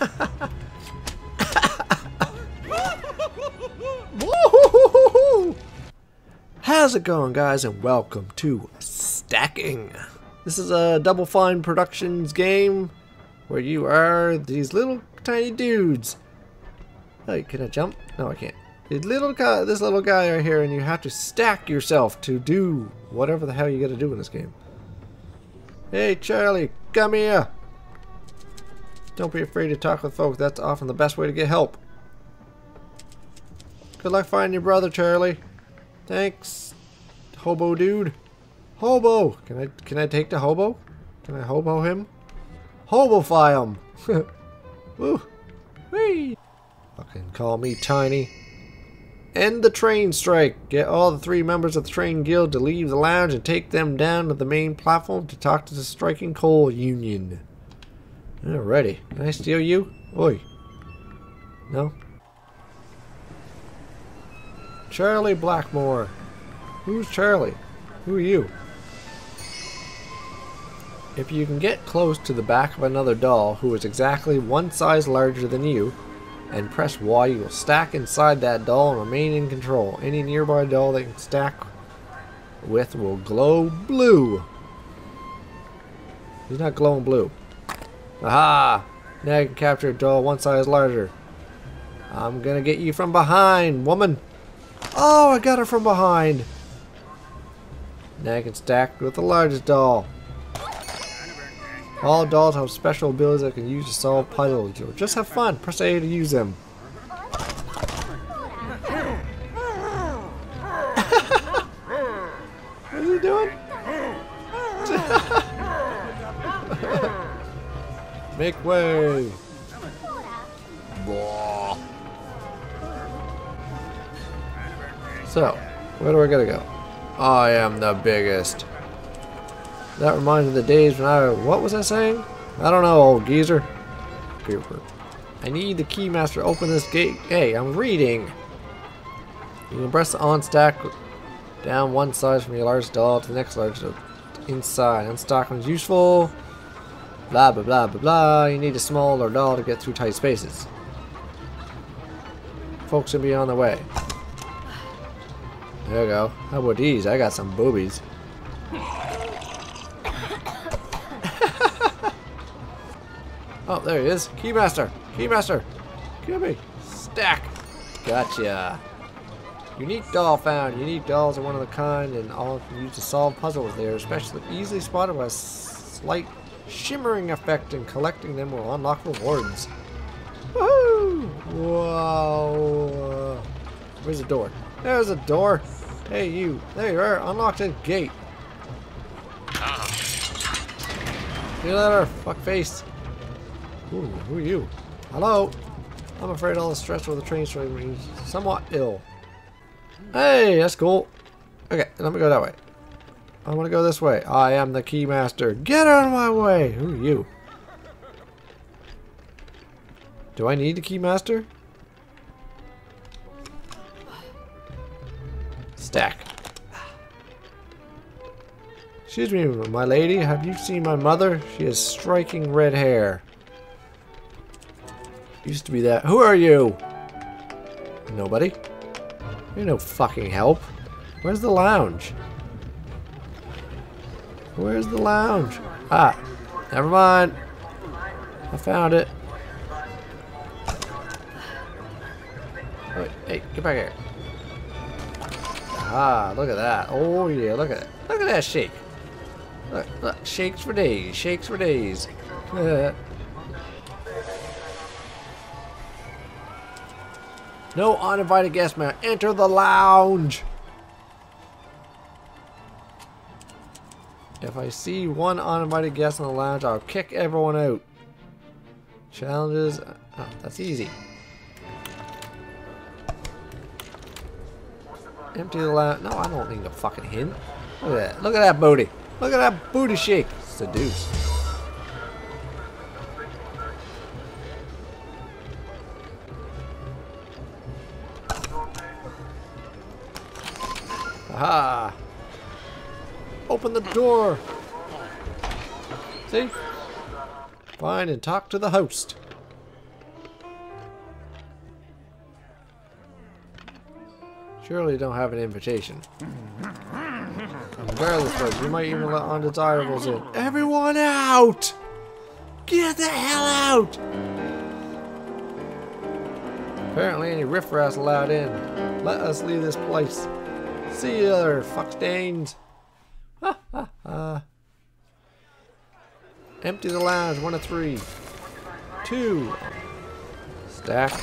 How's it going guys and welcome to Stacking. This is a Double Fine Productions game where you are these little tiny dudes. Oh, hey, can I jump? No, I can't. This little guy, this little guy right here and you have to stack yourself to do whatever the hell you gotta do in this game. Hey Charlie, come here! Don't be afraid to talk with folks, that's often the best way to get help. Good luck finding your brother, Charlie. Thanks, hobo dude. Hobo! Can I can I take the hobo? Can I hobo him? Hobofy him! Woo! Whee! Fucking call me tiny. End the train strike. Get all the three members of the train guild to leave the lounge and take them down to the main platform to talk to the striking coal union. Alrighty. Can I steal you? Oi. No? Charlie Blackmore. Who's Charlie? Who are you? If you can get close to the back of another doll who is exactly one size larger than you, and press Y, you will stack inside that doll and remain in control. Any nearby doll that can stack with will glow blue. He's not glowing blue. Aha! Now I can capture a doll one size larger. I'm gonna get you from behind, woman! Oh, I got her from behind! Now I can stack with the largest doll. All dolls have special abilities that can use to solve puzzles. Just have fun. Press A to use them. Make way. So, where do I gotta go? I am the biggest. That reminds me of the days when I... What was I saying? I don't know, old geezer. I need the keymaster open this gate. Hey, I'm reading. You can press the on stack down one side from your large doll to the next large doll inside. Unstack when useful. Blah, blah, blah, blah, blah. You need a smaller doll to get through tight spaces. Folks will be on the way. There you go. How about these? I got some boobies. Oh, there he is. Keymaster! Keymaster! Give me! Stack! Gotcha! Unique doll found. Unique dolls are one of the kind and all used to solve puzzles. They are especially easily spotted by slight shimmering effect and collecting them will unlock rewards. Woohoo! Whoa! Where's the door? There's a door! Hey you! There you are! Unlock the gate! You later, fuckface! Ooh, who are you? Hello? I'm afraid all the stress with the train strike me somewhat ill. Hey, that's cool. Okay, let me go that way. I want to go this way. I am the keymaster. Get out of my way! Who are you? Do I need the keymaster? Stack. Excuse me, my lady. Have you seen my mother? She has striking red hair. Used to be that. Who are you? Nobody. You're no fucking help. Where's the lounge? Where's the lounge? Ah, never mind. I found it. Wait, hey, get back here. Ah, look at that. Oh yeah, look at it. Look at that shake. Look, look, shakes for days, shakes for days. No uninvited guest man. Enter the lounge. If I see one uninvited guest in the lounge, I'll kick everyone out. Challenges. Uh, oh, that's easy. Empty the lounge. No, I don't need a fucking hint. Look at that. Look at that booty. Look at that booty shake. Seduce. Aha! Open the door. See? Fine, and talk to the host. Surely don't have an invitation. Regardless, folks, you might even let undesirables in. Everyone out! Get the hell out! Apparently any riffraff allowed in. Let us leave this place. See you there, fuckstains. Ha. Empty the lounge, one of three. Two. Stack.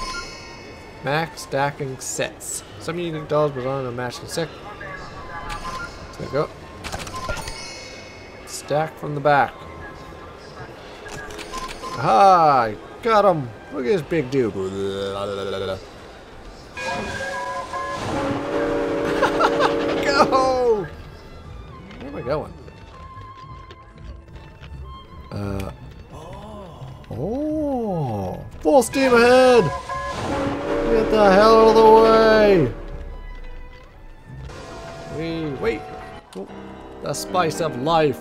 Max stacking sets. Some unique dolls but on a matching set. There we go. Stack from the back. Aha! Got him! Look at this big dude. Go! Where am I going? Full steam ahead! Get the hell out of the way! Wait. Oh, the spice of life.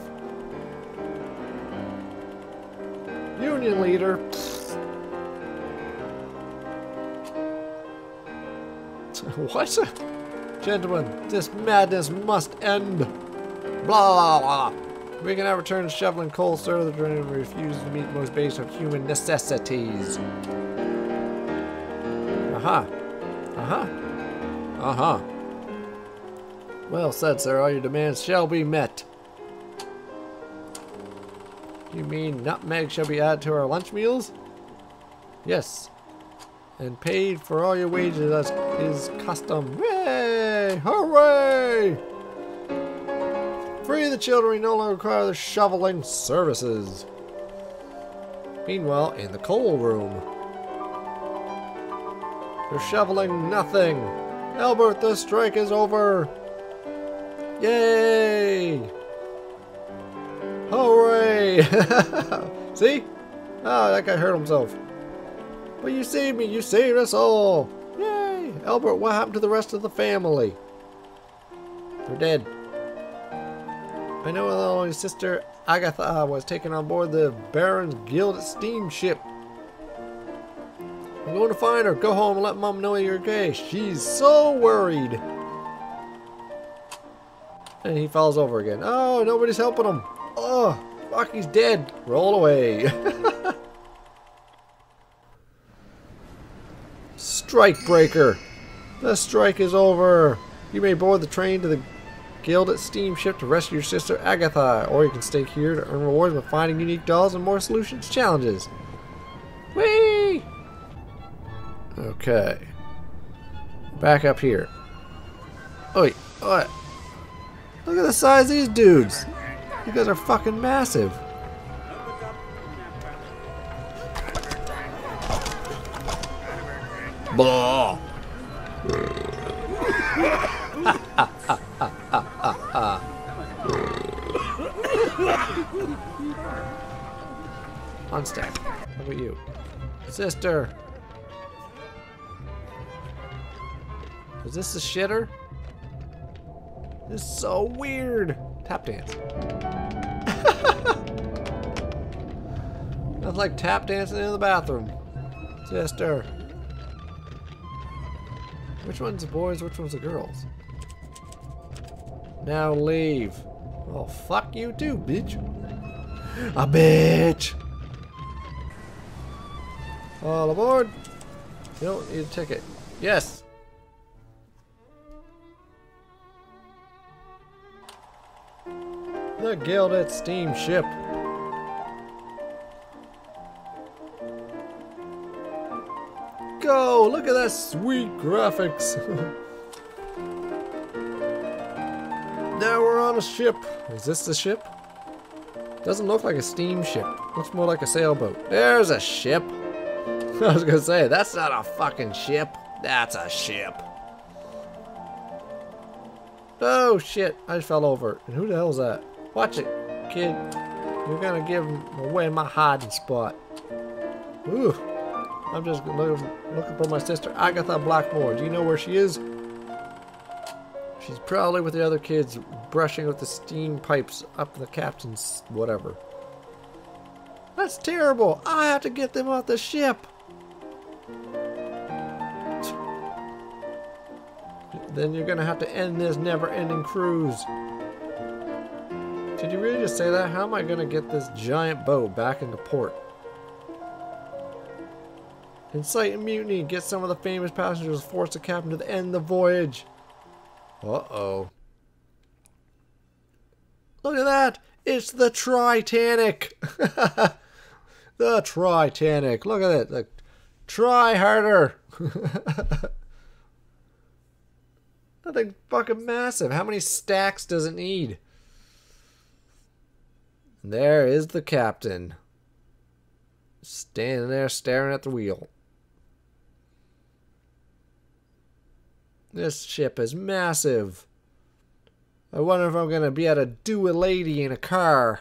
Union leader. what? Gentlemen, this madness must end. Blah, blah, blah. We cannot return to shoveling coal, sir. The journey refuses to meet most basic human necessities. Aha. Uh-huh. Uh-huh. Well said, sir. All your demands shall be met. You mean nutmeg shall be added to our lunch meals? Yes. And paid for all your wages as is custom. Yay! Hooray! Free the children, we no longer require the shoveling services. Meanwhile, in the coal room. They're shoveling nothing. Albert, the strike is over. Yay! Hooray! See? Oh, that guy hurt himself. But you saved me. You saved us all. Yay! Albert, what happened to the rest of the family? They're dead. I know that only sister Agatha was taken on board the Baron's Guild steamship. I'm going to find her. Go home and let Mom know you're gay. She's so worried. And he falls over again. Oh, nobody's helping him. Oh, fuck, he's dead. Roll away. strike breaker. The strike is over. You may board the train to the Gilded at steamship to rescue your sister Agatha, or you can stay here to earn rewards by finding unique dolls and more solutions to challenges. Whee! Okay. Back up here. Oh, Oi, what? Look at the size of these dudes. You guys are fucking massive. Blah. Unstack. How about you? Sister! Is this a shitter? This is so weird. Tap dance. That's like tap dancing in the bathroom. Sister. Which one's the boys, which one's the girls? Now leave. Oh, fuck you too, bitch. A bitch! All aboard! You don't need a ticket. Yes! The Gilded Steamship. Go! Look at that sweet graphics! now we're on a ship. Is this the ship? Doesn't look like a steamship. Looks more like a sailboat. There's a ship. I was gonna say, that's not a fucking ship. That's a ship. Oh shit, I just fell over. And who the hell's that? Watch it, kid. You're gonna give away my hiding spot. Ooh. I'm just looking, looking for my sister Agatha Blackmore. Do you know where she is? She's probably with the other kids brushing with the steam pipes up the captain's whatever. That's terrible. I have to get them off the ship. Then you're gonna have to end this never-ending cruise. Did you really just say that? How am I gonna get this giant boat back into port? Incite a mutiny. and Get some of the famous passengers. Force the captain to end the voyage. Uh-oh. Look at that! It's the Titanic! the Titanic. Look at it. Try harder. that thing's fucking massive. How many stacks does it need? There is the captain. Standing there staring at the wheel. This ship is massive. I wonder if I'm going to be able to do a lady in a car.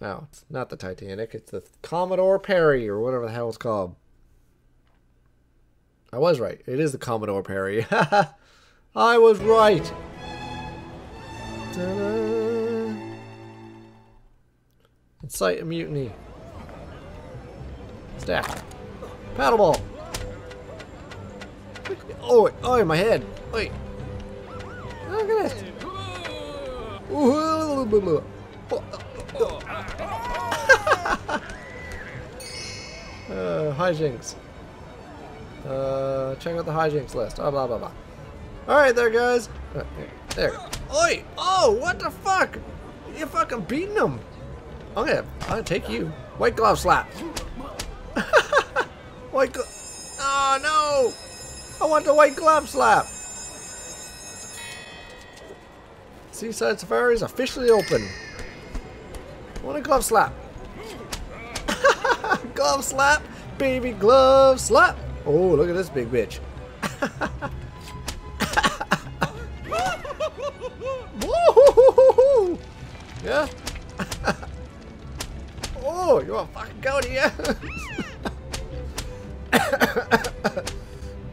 No, it's not the Titanic. It's the Commodore Perry or whatever the hell it's called. I was right. It is the Commodore Perry. I was right. Incite a mutiny. Stack. Paddleball. Oh, oh, my head. Wait. Look at this. uh, hijinks. Uh, check out the hijinks list. Oh, blah, blah, blah. Alright there, guys. Uh, there. Oi! Oh, what the fuck? You fucking beating them. I'm gonna, I'm gonna take you. White glove slap. white glove. Oh, no! I want the white glove slap. Seaside Safari is officially open. I want a glove slap. glove slap, baby glove slap. Oh, look at this big bitch. yeah. oh, you want to fucking go to you?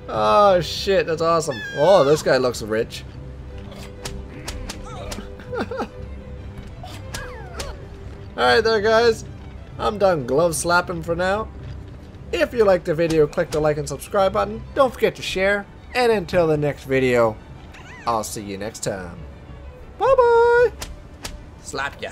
oh shit, that's awesome. Oh, this guy looks rich. Alright there guys, I'm done glove slapping for now. If you liked the video, click the like and subscribe button. Don't forget to share. And until the next video, I'll see you next time. Bye bye. Slap ya.